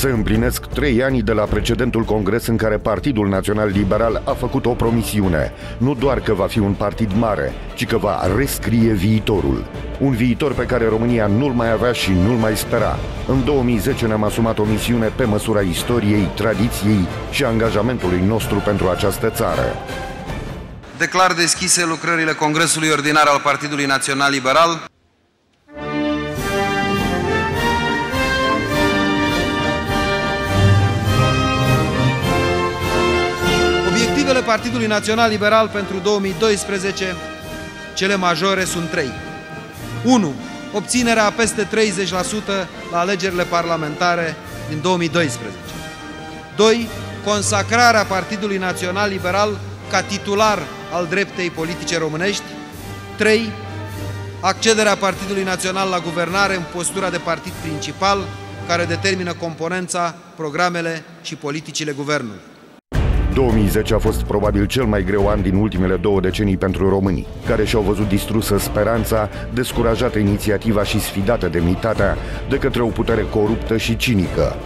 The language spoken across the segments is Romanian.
Se împlinesc trei ani de la precedentul congres în care Partidul Național Liberal a făcut o promisiune. Nu doar că va fi un partid mare, ci că va rescrie viitorul. Un viitor pe care România nu-l mai avea și nu-l mai spera. În 2010 ne-am asumat o misiune pe măsura istoriei, tradiției și angajamentului nostru pentru această țară. Declar deschise lucrările Congresului Ordinar al Partidului Național Liberal. Partidului Național Liberal pentru 2012, cele majore, sunt trei. 1. Obținerea a peste 30% la alegerile parlamentare din 2012. 2. Consacrarea Partidului Național Liberal ca titular al dreptei politice românești. 3. Accederea Partidului Național la guvernare în postura de partid principal, care determină componența, programele și politicile guvernului. 2010 a fost probabil cel mai greu an din ultimele două decenii pentru românii, care și-au văzut distrusă speranța, descurajată inițiativa și sfidată demnitatea de către o putere coruptă și cinică.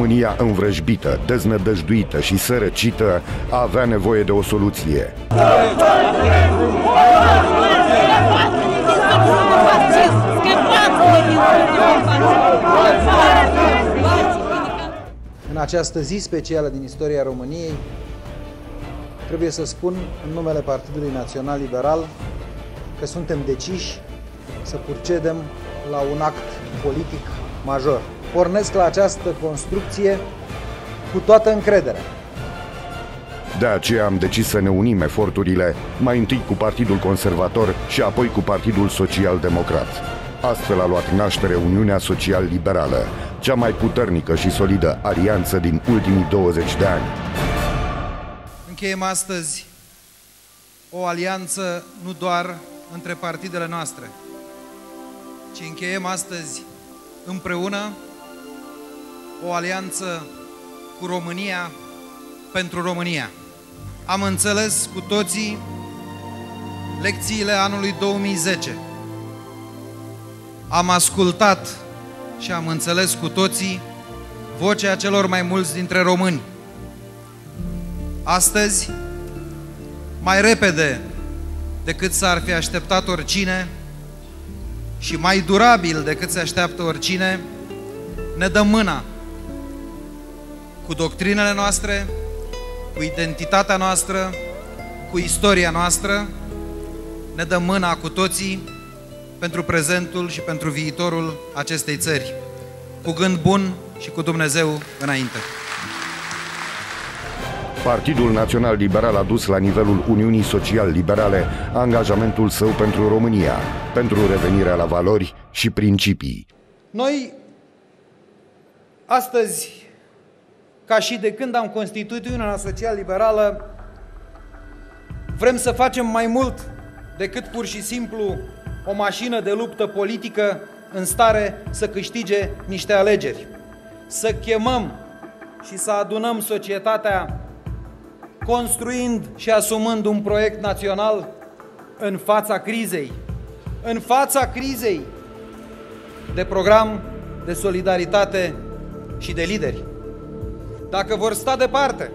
România învrăjbită, deznădăjduită și sărăcită avea nevoie de o soluție. În această zi specială din istoria României, trebuie să spun în numele Partidului Național Liberal că suntem deciși să procedem la un act politic major pornesc la această construcție cu toată încrederea. De aceea am decis să ne unim eforturile, mai întâi cu Partidul Conservator și apoi cu Partidul Social Democrat. Astfel a luat naștere Uniunea Social Liberală, cea mai puternică și solidă alianță din ultimii 20 de ani. Încheiem astăzi o alianță nu doar între partidele noastre, ci încheiem astăzi împreună o alianță cu România pentru România. Am înțeles cu toții lecțiile anului 2010. Am ascultat și am înțeles cu toții vocea celor mai mulți dintre români. Astăzi, mai repede decât s-ar fi așteptat oricine și mai durabil decât se așteaptă oricine, ne dăm mâna cu doctrinele noastre, cu identitatea noastră, cu istoria noastră, ne dăm mâna cu toții pentru prezentul și pentru viitorul acestei țări, cu gând bun și cu Dumnezeu înainte. Partidul Național Liberal a dus la nivelul Uniunii Social-Liberale angajamentul său pentru România, pentru revenirea la valori și principii. Noi astăzi ca și de când am constituit Uniunea Social-Liberală, vrem să facem mai mult decât pur și simplu o mașină de luptă politică în stare să câștige niște alegeri. Să chemăm și să adunăm societatea construind și asumând un proiect național în fața crizei. În fața crizei de program, de solidaritate și de lideri dacă vor sta departe,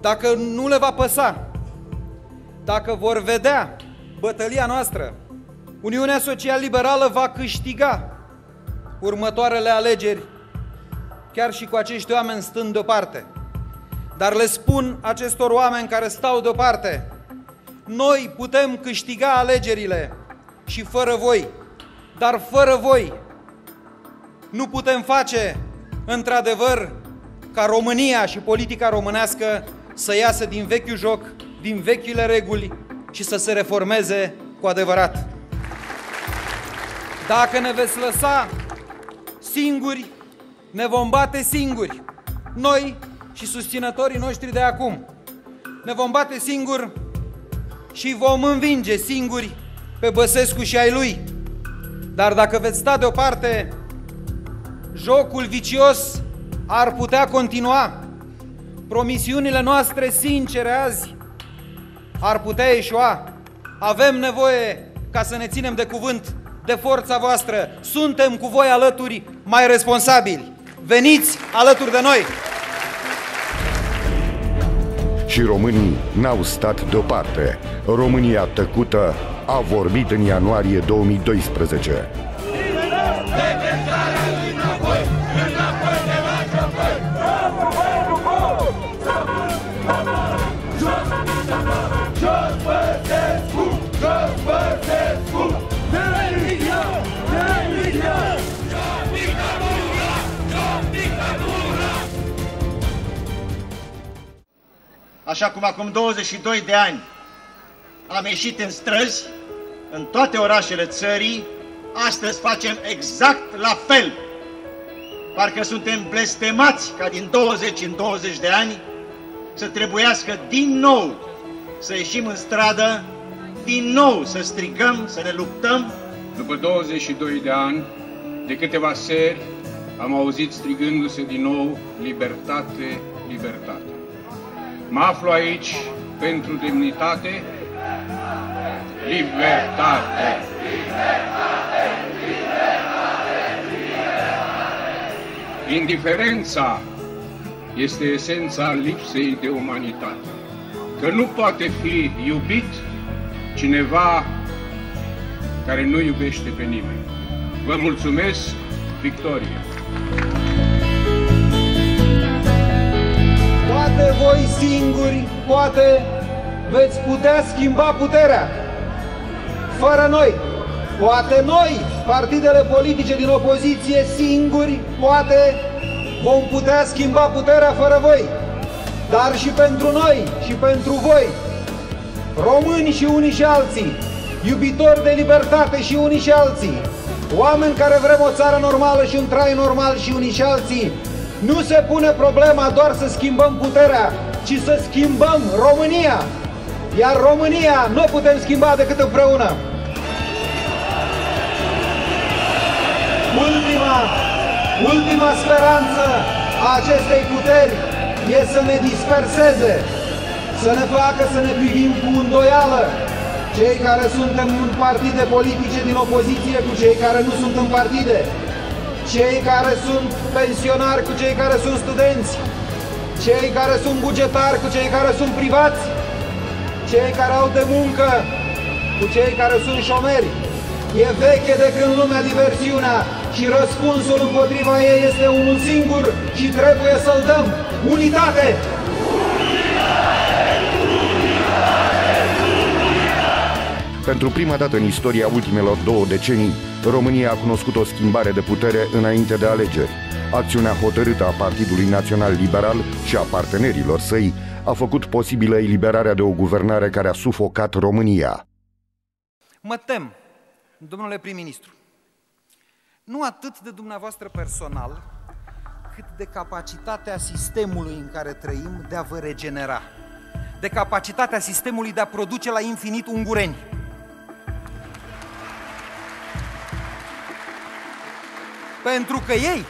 dacă nu le va păsa, dacă vor vedea bătălia noastră, Uniunea Social-Liberală va câștiga următoarele alegeri, chiar și cu acești oameni stând deoparte. Dar le spun acestor oameni care stau deoparte, noi putem câștiga alegerile și fără voi, dar fără voi nu putem face, într-adevăr, ca România și politica românească să iasă din vechiul joc, din vechile reguli și să se reformeze cu adevărat. Dacă ne veți lăsa singuri, ne vom bate singuri, noi și susținătorii noștri de acum. Ne vom bate singuri și vom învinge singuri pe Băsescu și ai lui. Dar dacă veți sta deoparte, jocul vicios ar putea continua. Promisiunile noastre sincere azi ar putea ieșua. Avem nevoie ca să ne ținem de cuvânt de forța voastră. Suntem cu voi alături mai responsabili. Veniți alături de noi! Și românii n-au stat deoparte. România tăcută a vorbit în ianuarie 2012. Așa cum acum 22 de ani am ieșit în străzi, în toate orașele țării, astăzi facem exact la fel. Parcă suntem blestemați ca din 20 în 20 de ani să trebuiască din nou să ieșim în stradă, din nou să strigăm, să ne luptăm. După 22 de ani, de câteva seri, am auzit strigându-se din nou libertate, libertate. Mă aflu aici pentru demnitate, libertate. Indiferența este esența lipsei de umanitate. Că nu poate fi iubit cineva care nu iubește pe nimeni. Vă mulțumesc, Victoria! Poate voi singuri, poate veți putea schimba puterea. Fără noi, poate noi, partidele politice din opoziție, singuri, poate vom putea schimba puterea fără voi. Dar și pentru noi și pentru voi, români și unii și alții, iubitori de libertate și unii și alții, oameni care vrem o țară normală și un trai normal și unii și alții, nu se pune problema doar să schimbăm puterea, ci să schimbăm România. Iar România nu o putem schimba decât împreună. Ultima, ultima speranță a acestei puteri e să ne disperseze, să ne facă să ne privim cu îndoială cei care suntem în partide politice din opoziție cu cei care nu sunt în partide, cei care sunt pensionari cu cei care sunt studenți, cei care sunt bugetari cu cei care sunt privați, cei care au de muncă cu cei care sunt șomeri. E veche de când lumea diversiunea și răspunsul împotriva ei este unul singur și trebuie să-l dăm. Unitate! Pentru prima dată în istoria ultimelor două decenii, România a cunoscut o schimbare de putere înainte de alegeri. Acțiunea hotărâtă a Partidului Național Liberal și a partenerilor săi a făcut posibilă eliberarea de o guvernare care a sufocat România. Mă tem, domnule prim-ministru, nu atât de dumneavoastră personal, cât de capacitatea sistemului în care trăim de a vă regenera, de capacitatea sistemului de a produce la infinit ungureni. Pentru că ei,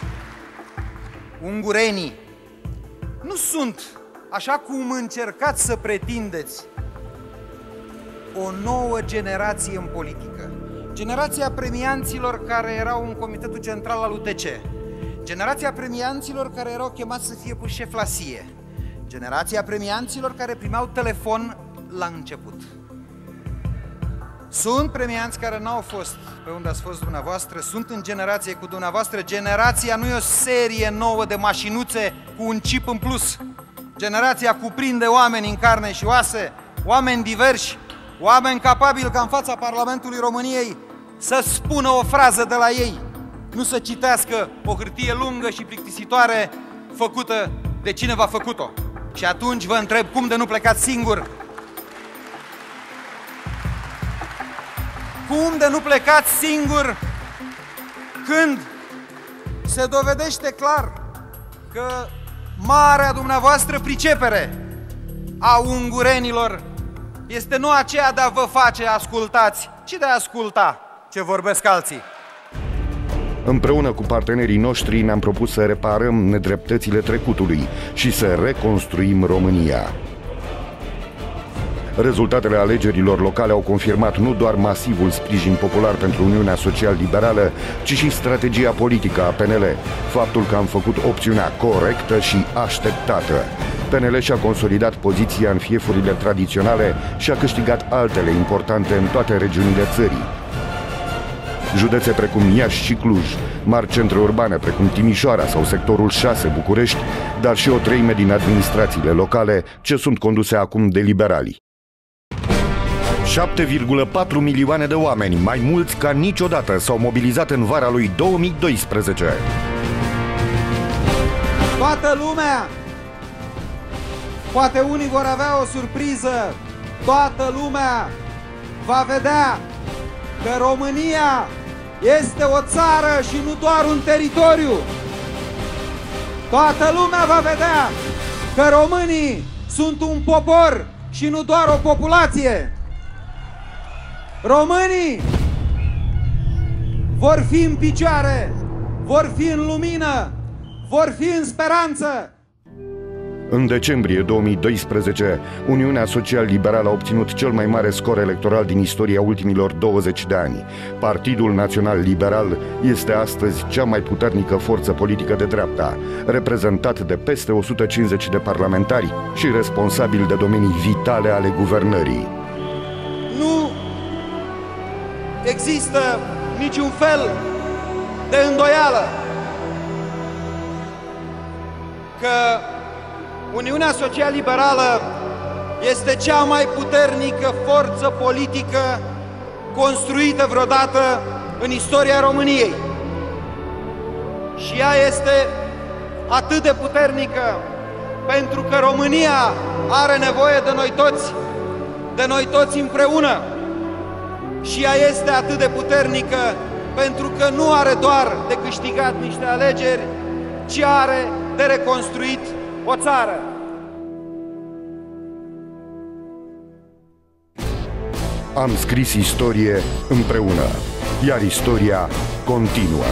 ungurenii, nu sunt, așa cum încercați să pretindeți, o nouă generație în politică. Generația premianților care erau în Comitetul Central al UTC. Generația premianților care erau chemați să fie puși șef la SIE. Generația premianților care primeau telefon la început. Sunt premianți care n-au fost pe unde ați fost dumneavoastră, sunt în generație cu dumneavoastră. Generația nu e o serie nouă de mașinuțe cu un chip în plus. Generația cuprinde oameni în carne și oase, oameni diversi, oameni capabili ca în fața Parlamentului României să spună o frază de la ei. nu să citească o hârtie lungă și plictisitoare făcută de cine v-a făcut-o. Și atunci vă întreb cum de nu plecați singur? Cum de nu plecați singur când se dovedește clar că marea dumneavoastră pricepere a ungurenilor este nu aceea de a vă face ascultați, ci de a asculta ce vorbesc alții. Împreună cu partenerii noștri ne-am propus să reparăm nedreptățile trecutului și să reconstruim România. Rezultatele alegerilor locale au confirmat nu doar masivul sprijin popular pentru Uniunea Social-Liberală, ci și strategia politică a PNL, faptul că am făcut opțiunea corectă și așteptată. PNL și-a consolidat poziția în fiefurile tradiționale și a câștigat altele importante în toate regiunile țării. Județe precum Iași și Cluj, mari centre urbane precum Timișoara sau sectorul 6 București, dar și o treime din administrațiile locale ce sunt conduse acum de liberali. 7,4 milioane de oameni, mai mulți ca niciodată, s-au mobilizat în vara lui 2012. Toată lumea! Poate unii vor avea o surpriză. Toată lumea va vedea că România este o țară și nu doar un teritoriu. Toată lumea va vedea că românii sunt un popor și nu doar o populație. Românii vor fi în picioare, vor fi în lumină, vor fi în speranță. În decembrie 2012, Uniunea Social-Liberală a obținut cel mai mare scor electoral din istoria ultimilor 20 de ani. Partidul Național Liberal este astăzi cea mai puternică forță politică de dreapta, reprezentat de peste 150 de parlamentari și responsabil de domenii vitale ale guvernării. Există niciun fel de îndoială că Uniunea Social-Liberală este cea mai puternică forță politică construită vreodată în istoria României. Și ea este atât de puternică pentru că România are nevoie de noi toți, de noi toți împreună. Și ea este atât de puternică pentru că nu are doar de câștigat niște alegeri, ci are de reconstruit o țară. Am scris istorie împreună, iar istoria continuă.